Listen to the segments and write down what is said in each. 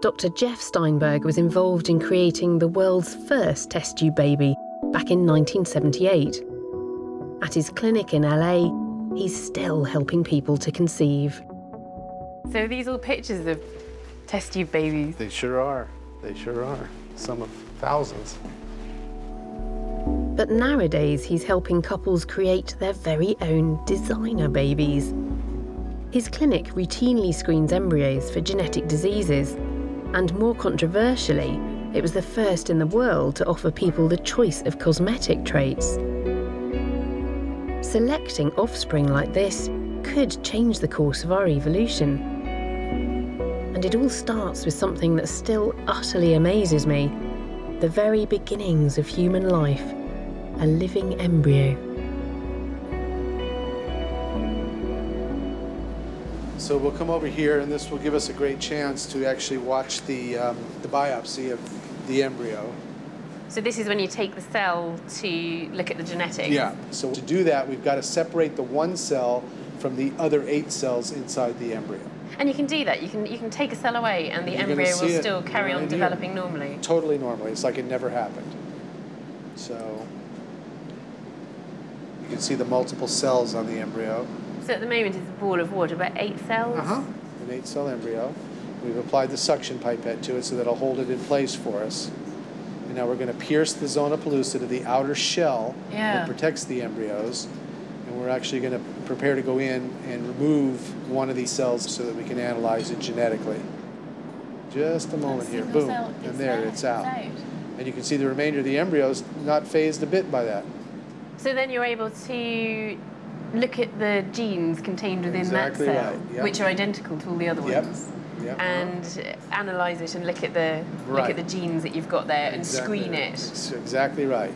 Dr. Jeff Steinberg was involved in creating the world's first test tube baby back in 1978. At his clinic in LA, he's still helping people to conceive. So are these all pictures of test tube babies? They sure are. They sure are. Some of thousands. But nowadays, he's helping couples create their very own designer babies. His clinic routinely screens embryos for genetic diseases and more controversially, it was the first in the world to offer people the choice of cosmetic traits. Selecting offspring like this could change the course of our evolution. And it all starts with something that still utterly amazes me the very beginnings of human life a living embryo. So we'll come over here, and this will give us a great chance to actually watch the, um, the biopsy of the embryo. So this is when you take the cell to look at the genetics? Yeah. So to do that, we've got to separate the one cell from the other eight cells inside the embryo. And you can do that. You can you can take a cell away, and the You're embryo will still carry on developing here. normally. Totally normally. It's like it never happened. So you can see the multiple cells on the embryo. So at the moment it's a ball of water, about eight cells? Uh-huh. An eight cell embryo. We've applied the suction pipette to it so that it'll hold it in place for us. And now we're going to pierce the zona pellucida to the outer shell yeah. that protects the embryos. And we're actually going to prepare to go in and remove one of these cells so that we can analyze it genetically. Just a moment here. Boom. And there, it's out. it's out. And you can see the remainder of the embryos not fazed a bit by that. So then you're able to look at the genes contained within exactly that cell, right. yep. which are identical to all the other yep. ones. Yep. And analyze it and look at the right. look at the genes that you've got there and exactly screen right. it. That's exactly right.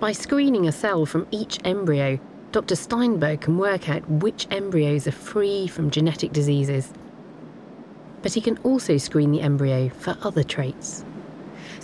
By screening a cell from each embryo, Dr. Steinberg can work out which embryos are free from genetic diseases. But he can also screen the embryo for other traits.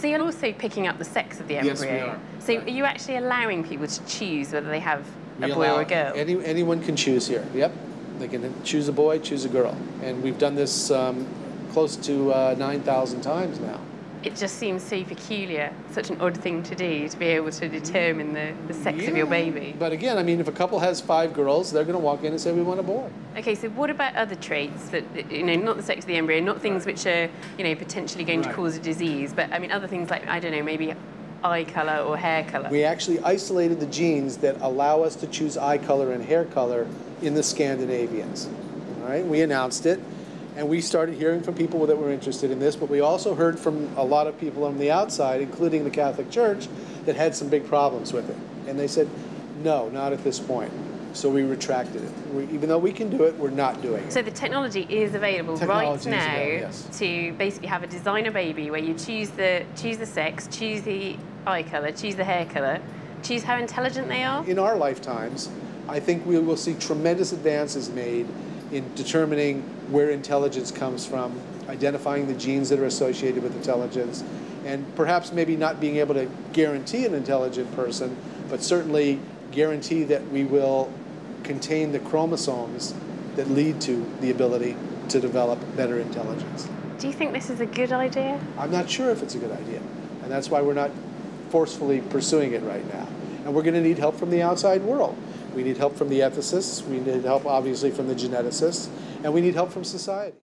So you're also picking up the sex of the embryo. Yes, we are. So right. are you actually allowing people to choose whether they have we a boy or a girl? Any, anyone can choose here. Yep. They can choose a boy, choose a girl. And we've done this um, close to uh, 9,000 times now it just seems so peculiar, such an odd thing to do, to be able to determine the, the sex yeah. of your baby. But again, I mean, if a couple has five girls, they're going to walk in and say, we want a boy. Okay, so what about other traits that, you know, not the sex of the embryo, not things which are, you know, potentially going right. to cause a disease, but I mean, other things like, I don't know, maybe eye color or hair color? We actually isolated the genes that allow us to choose eye color and hair color in the Scandinavians. All right, we announced it and we started hearing from people that were interested in this, but we also heard from a lot of people on the outside, including the Catholic Church, that had some big problems with it. And they said, no, not at this point. So we retracted it. We, even though we can do it, we're not doing it. So the technology is available technology right now yes. to basically have a designer baby where you choose the choose the sex, choose the eye color, choose the hair color, choose how intelligent they are. In our lifetimes, I think we will see tremendous advances made in determining where intelligence comes from, identifying the genes that are associated with intelligence, and perhaps maybe not being able to guarantee an intelligent person, but certainly guarantee that we will contain the chromosomes that lead to the ability to develop better intelligence. Do you think this is a good idea? I'm not sure if it's a good idea. And that's why we're not forcefully pursuing it right now. And we're going to need help from the outside world. We need help from the ethicists, we need help obviously from the geneticists, and we need help from society.